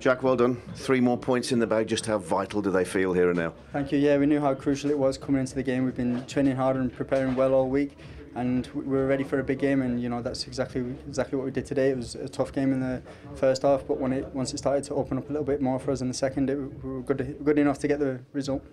Jack, well done. Three more points in the bag. Just how vital do they feel here and now? Thank you. Yeah, we knew how crucial it was coming into the game. We've been training hard and preparing well all week, and we were ready for a big game. And you know that's exactly exactly what we did today. It was a tough game in the first half, but when it once it started to open up a little bit more for us in the second, it, we were good good enough to get the result.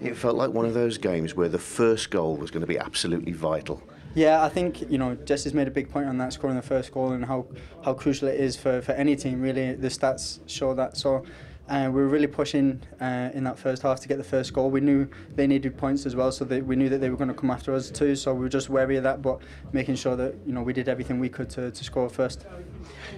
It felt like one of those games where the first goal was going to be absolutely vital. Yeah, I think you know Jesse's made a big point on that scoring the first goal and how, how crucial it is for, for any team. Really, the stats show that. So uh, we were really pushing uh, in that first half to get the first goal. We knew they needed points as well, so they, we knew that they were going to come after us too. So we were just wary of that, but making sure that you know we did everything we could to, to score first.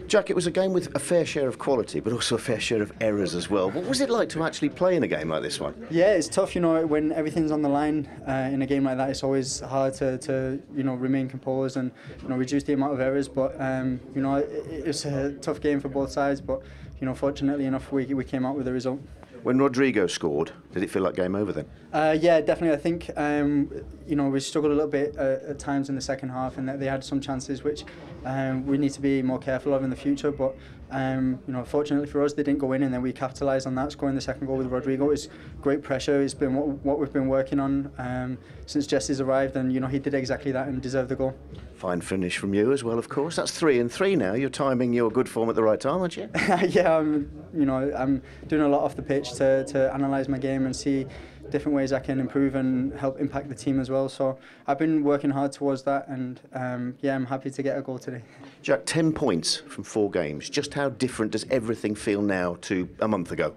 Jack, it was a game with a fair share of quality, but also a fair share of errors as well. What was it like to actually play in a game like this one? Yeah, it's tough. You know, when everything's on the line uh, in a game like that, it's always hard to, to you know remain composed and you know reduce the amount of errors. But um, you know, it, it's a tough game for both sides. But you know, fortunately enough, we we came out with a result. When Rodrigo scored, did it feel like game over then? Uh, yeah, definitely. I think um, you know we struggled a little bit uh, at times in the second half, and that they had some chances which um, we need to be more careful of in the future. But um, you know, fortunately for us, they didn't go in, and then we capitalised on that, scoring the second goal with Rodrigo. It's great pressure. It's been what, what we've been working on um, since Jesse's arrived, and you know he did exactly that and deserved the goal. Fine finish from you as well, of course. That's three and three now. You're timing your good form at the right time, aren't you? yeah, I'm, you know, I'm doing a lot off the pitch to, to analyse my game and see different ways I can improve and help impact the team as well. So I've been working hard towards that, and um, yeah, I'm happy to get a goal today. Jack, 10 points from four games. Just how different does everything feel now to a month ago?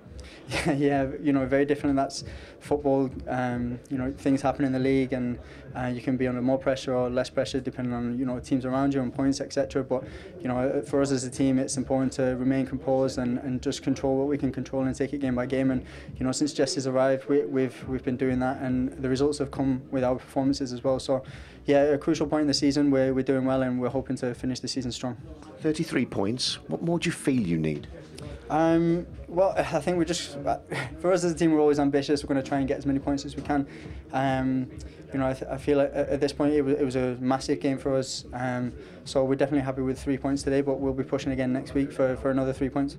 Yeah, yeah, you know, very different. And that's football. Um, you know, things happen in the league, and uh, you can be under more pressure or less pressure depending on you know teams around you and points, etc. But you know, for us as a team, it's important to remain composed and, and just control what we can control and take it game by game. And you know, since Jesse's arrived, we, we've we've been doing that, and the results have come with our performances as well. So, yeah, a crucial point in the season where we're doing well, and we're hoping to finish the season strong. 33 points. What more do you feel you need? Um, well, I think we're just for us as a team, we're always ambitious. We're going to try and get as many points as we can. Um, you know, I, th- I feel like at this point it was, it was a massive game for us. Um, so we're definitely happy with three points today, but we'll be pushing again next week for, for another three points.